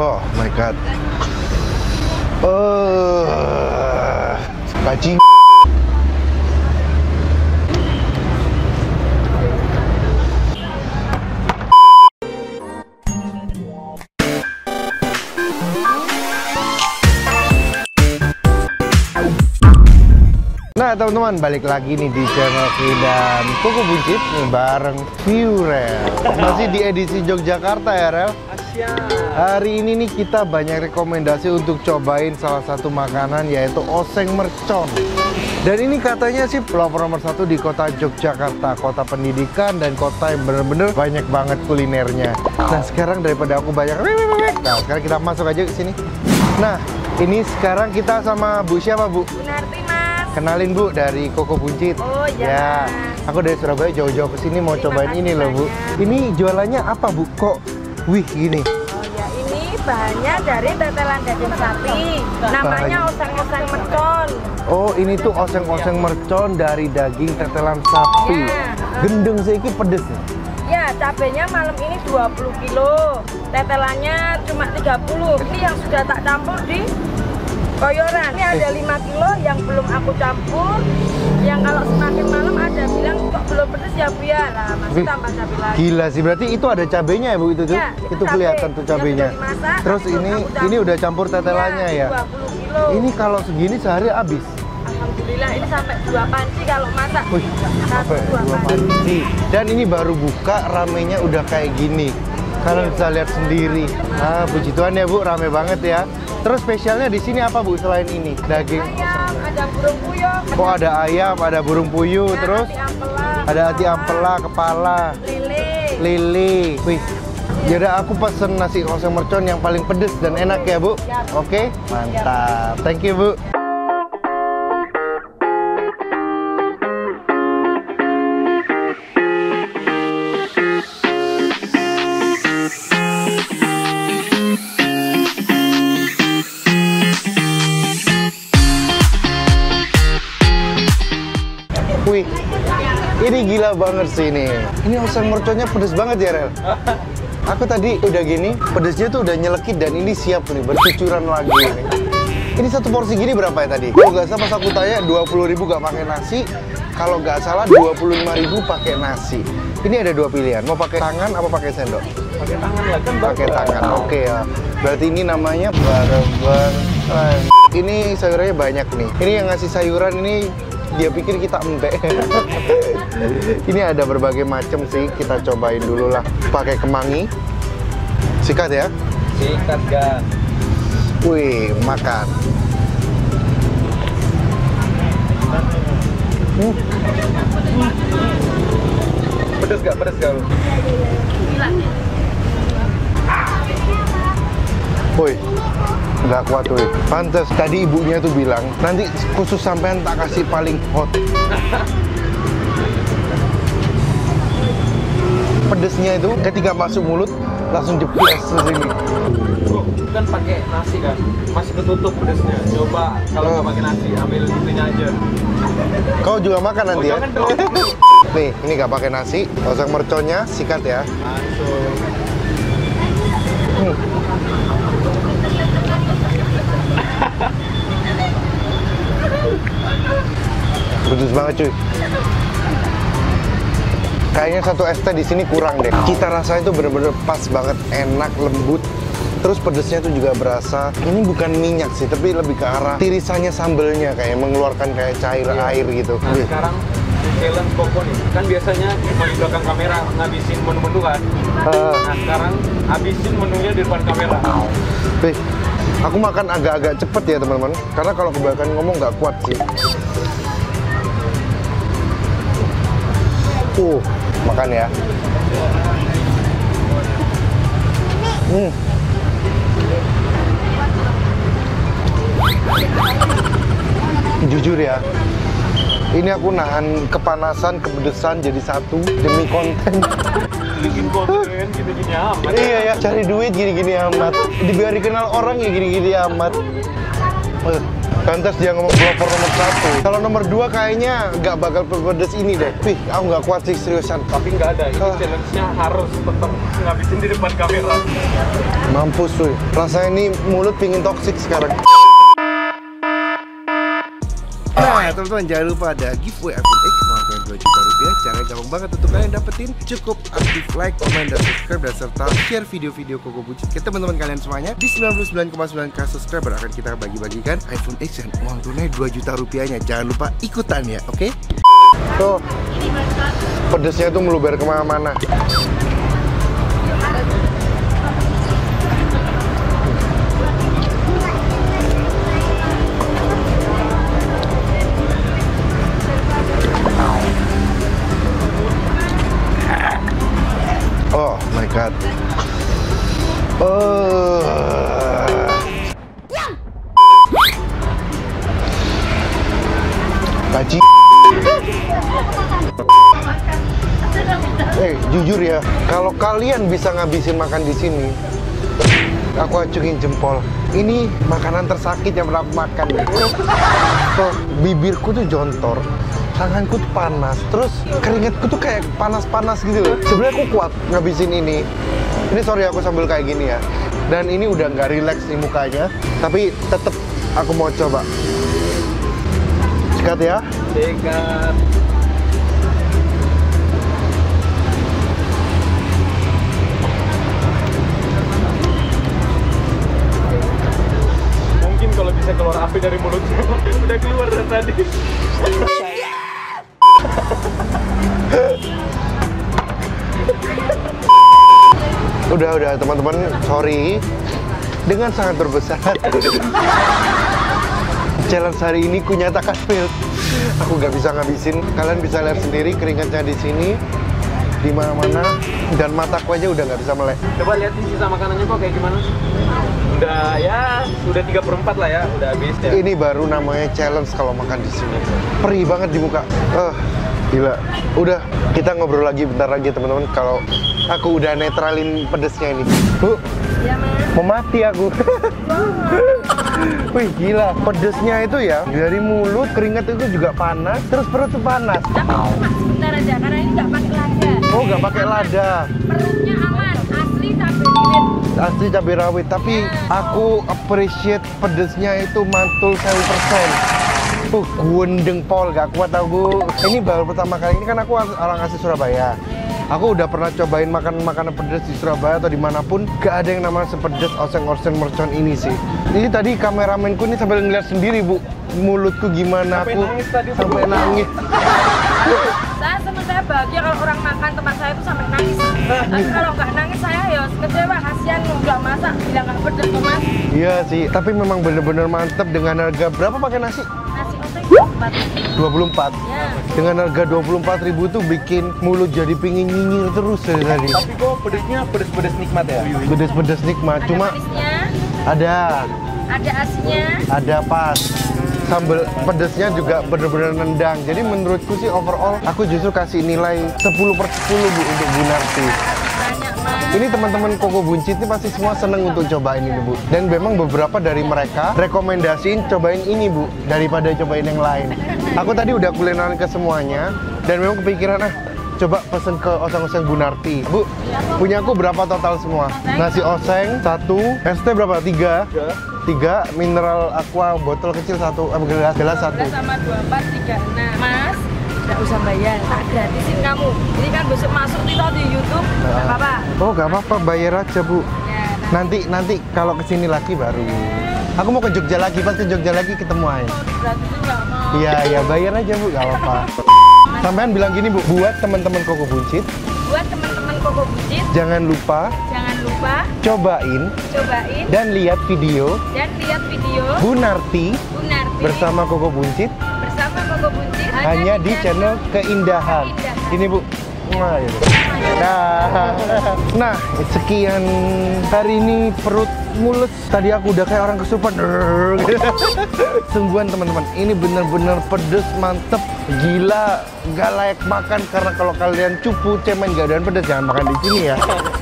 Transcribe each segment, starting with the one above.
Oh my god. Uh. Nah teman-teman balik lagi nih di channel dan Koko Buncit nih bareng Viurel Masih di edisi Yogyakarta ya Rel Hari ini nih kita banyak rekomendasi untuk cobain salah satu makanan yaitu oseng mercon dan ini katanya sih pelopor nomor satu di kota Yogyakarta Kota pendidikan dan kota yang bener-bener banyak banget kulinernya Nah sekarang daripada aku banyak Nah sekarang kita masuk aja ke sini Nah ini sekarang kita sama Bu siapa Bu? Bu Narti mas Kenalin Bu dari Koko Buncit. Oh, iya. Ya, aku dari Surabaya jauh-jauh ke sini mau Terima cobain ini loh Bu. Ini jualannya apa Bu? Kok wih gini? Oh ya ini bahannya dari tetelan daging sapi Namanya oseng-oseng mercon Oh, ini tuh oseng-oseng mercon dari daging tetelan sapi. Ya. Gendeng seiki pedes nih. Ya cabenya malam ini 20 kilo Tetelannya cuma 30 Ini yang sudah tak campur di koyoran Ini ada 5 kilo yang belum aku campur Yang kalau semakin malam ada bilang kok belum pedes ya Bu ya Lah masih tambah cabai lagi Gila sih, berarti itu ada cabenya ya Bu itu tuh? Ya, itu cabai. kelihatan tuh cabenya. dimasak, Terus ini ini udah campur tetelannya ya. 20 kilo Ini kalau segini sehari habis. Alhamdulillah ini sampai dua panci kalau masak. Wih, sampai dua dua panci. panci. Dan ini baru buka, ramenya udah kayak gini. Kalian bisa lihat sendiri. Ah, puji Tuhan ya Bu, rame banget ya. Terus spesialnya di sini apa Bu selain ini? Daging. Ayam, ada burung puyuh. Oh ada ayam, ada burung puyuh, ada terus hati ampela, ada hati ampela, kepala, lele. lili. Wih, Yaudah aku pesen nasi oseng mercon yang paling pedes dan enak ya Bu. Siap. Oke, mantap. Thank you Bu. Wih, ini gila banget sih ini. Ini oseng merconnya pedes banget ya, Rel. Aku tadi udah gini, pedesnya tuh udah nyelekit dan ini siap nih, bercucuran lagi ini. Ini satu porsi gini berapa ya tadi? Kalau nggak salah pas aku tanya 20 ribu nggak pakai nasi, kalau nggak salah 25 ribu pakai nasi. Ini ada dua pilihan, mau pakai tangan apa pakai sendok? pakai tangan lah kan Pakai tangan, oke ya. Berarti ini namanya bareng Ini sayurannya banyak nih. Ini yang ngasih sayuran ini dia pikir kita embek. ini ada berbagai macam sih. Kita cobain dulu lah. Pakai kemangi. Sikat ya. sikat gan Wih, makan. Hmm, pedes gak pedes gak lu Woi, nggak kuat woi. Pantes tadi ibunya tuh bilang nanti khusus sampean tak kasih paling hot. Pedesnya itu ketika masuk mulut langsung jeblos ke sini. Bro, kan pakai nasi kan masih ketutup pedesnya coba kalau nggak pakai nasi ambil itunya aja Kau juga makan nanti Oh, ya? Nih, ini nggak pakai nasi. Oseng merconnya sikat ya. langsung. Pedes banget cuy. Kayaknya satu ST di sini kurang deh. Cita rasa itu bener-bener pas banget, enak, lembut. Terus pedesnya tuh juga berasa. Ini bukan minyak sih, tapi lebih ke arah tirisannya sambelnya kayak mengeluarkan kayak cair Iya. air gitu. nah sekarang challenge Koko nih kan biasanya cuma di belakang kamera ngabisin menu-menu kan Eh, nah sekarang habisin menunya di depan kamera Wih, aku makan agak-agak cepet ya teman-teman, karena kalau kebanyakan ngomong nggak kuat sih. Uh, makan ya. Hmm. Jujur ya, ini aku nahan kepanasan, kepedesan jadi satu demi konten. bikin konten gini-gini amat Iya ya, cari duit gini-gini amat. Dibiar dikenal orang ya gini-gini amat. Eh, Pantas dia ngomong pelopor nomor satu. Kalau nomor dua kayaknya nggak bakal pedes ini deh. Wih, aku nggak kuat sih seriusan. Tapi nggak ada, ini Ah. challenge-nya harus tetap ngabisin di depan kamera. Mampus tuh. Rasanya ini mulut pingin toksik sekarang. Nah, teman-teman jangan lupa ada giveaway iPhone X dengan 2 juta rupiah. Caranya gampang banget untuk kalian dapetin. Cukup aktif like, comment, dan subscribe dan serta share video-video Koko Bucit ke teman-teman kalian semuanya. Di 99,9k subscriber akan kita bagi-bagikan iPhone X dan uang tunai 2 juta rupiahnya. Jangan lupa ikutan ya, oke? Tuh, pedesnya tuh meluber ke mana-mana. God. Oh. Baji. Eh, jujur ya, kalau kalian bisa ngabisin makan di sini, aku acungin jempol. Ini makanan tersakit yang pernah aku makan. Tuh, bibirku tuh jontor, tanganku tuh panas, terus keringetku tuh kayak panas-panas gitu loh. Sebenarnya aku kuat ngabisin ini. Ini sorry aku sambil kayak gini ya. Dan ini udah nggak rileks nih mukanya, tapi tetep aku mau coba. Sikat ya. Dekat. Udah, udah teman-teman, sorry. Dengan sangat berbesar. Challenge hari ini kunyatakan failed. Aku nggak bisa ngabisin. Kalian bisa lihat sendiri keringatnya di sini, di mana-mana, dan mataku aja udah nggak bisa melek. Coba liatin sisa makanannya kok kayak gimana. Udah ya, sudah 3 per 4 lah ya, udah habis ya. Ini baru namanya challenge kalau makan di sini. Perih banget di muka. Eh, gila. Udah, kita ngobrol lagi bentar lagi teman-teman. Kalau aku udah netralin pedesnya ini. Bu, Ya mau mati aku. Wih gila, pedesnya itu ya dari mulut keringat itu juga panas, terus perut tuh panas. Tapi cuma sebentar aja karena ini nggak pakai lada. Oh nggak pakai lada, Perutnya aman, asli cabai rawit. asli cabai rawit. Tapi aku appreciate pedesnya itu mantul 100%. Uh, guendeng pol gak kuat aku. Ini baru pertama kali ini kan aku orang asli Surabaya. Aku udah pernah cobain makan makanan pedas di Surabaya atau di mana pun Gak ada yang namanya sepedas oseng-oseng mercon ini sih Ini tadi kameramenku ini sambil ngeliat sendiri bu Mulutku gimana Sampai aku nangis tadi. Sampai nangis Saya seneng saya bahagia kalau orang makan tempat saya itu sampai nangis. Tapi kalau nggak nangis saya ya kecewa kasihan udah masak bilang nggak pedes tuh mas. Iya sih, tapi memang bener-bener mantep dengan harga berapa pakai nasi? Nasi oseng empat. 24 Ya. Dengan harga 24 ribu tuh bikin mulut jadi pingin nyinyir terus dari tadi Tapi kok pedesnya pedes-pedes nikmat ya? Pedes-pedes nikmat, Ada cuma ada, ada asinnya. ada pas Sambal pedesnya juga bener-bener nendang Jadi menurutku sih overall aku justru kasih nilai 10 per 10 bu untuk Bu Narti. Ini teman-teman Koko Buncit ini pasti semua seneng untuk cobain ini Bu Dan memang beberapa dari mereka rekomendasiin cobain ini Bu Daripada cobain yang lain Aku tadi udah kulineran ke semuanya Dan memang kepikiran ah coba pesen ke oseng-oseng Bu Narti Bu, punya aku berapa total semua? Nasi oseng, satu, ST berapa? Tiga? Tiga, mineral aqua botol kecil satu, eh, gelas, gelas satu. Sama dua empat tiga. Enam. Mas, nggak usah bayar, tak gratisin kamu. Ini kan besok masuk di di YouTube, nggak apa-apa. Oh gak apa-apa, bayar aja Bu. Ya, nah, Nanti, nanti kalau ke sini lagi baru. Aku mau ke Jogja lagi, pas ke Jogja lagi ketemu nggak mau. Iya, iya. Bayar aja bu, gak apa-apa. Sampean bilang gini bu, buat teman-teman Koko Buncit, Buat teman-teman Koko Bucit, jangan lupa lupa cobain cobain dan lihat video dan lihat video Bu Narti Bu Narti bersama Koko Buncit bersama Koko Buncit hanya di channel Keindahan. Keindahan. Ini bu. Gitu. Nah, nah, sekian hari ini perut mules. Tadi aku udah kayak orang kesurupan. Sungguhan teman-teman, ini bener-bener pedes mantep, gila, gak layak makan karena kalau kalian cupu, cemen, gak dan pedes jangan makan di sini ya.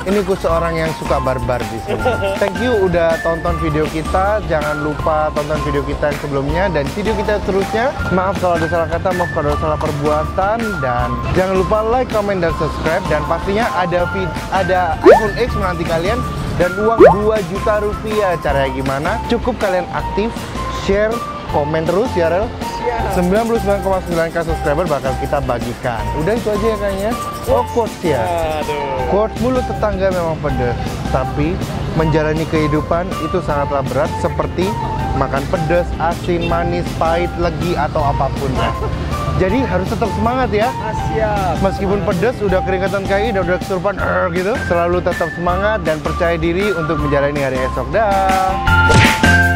Ini ku seorang yang suka barbar di sini. Thank you udah tonton video kita. Jangan lupa tonton video kita yang sebelumnya dan video kita seterusnya. Maaf kalau ada salah kata, maaf kalau ada salah perbuatan dan jangan lupa like, comment dan subscribe dan pastinya ada vid ada iPhone X menanti kalian dan uang 2 juta rupiah. Caranya gimana? Cukup kalian aktif, share, komen terus ya Rel. 99,9k subscriber bakal kita bagikan. Udah itu aja ya kayaknya. Oh quotes ya. Aduh. Quotes mulut tetangga memang pedas, tapi menjalani kehidupan itu sangatlah berat seperti makan pedas, asin, manis, pahit, legi atau apa pun ya. Jadi harus tetap semangat ya. Siap. Meskipun pedas, udah keringatan kaki dan udah kesurupan "Arr" gitu, selalu tetap semangat dan percaya diri untuk menjalani hari esok. Dah.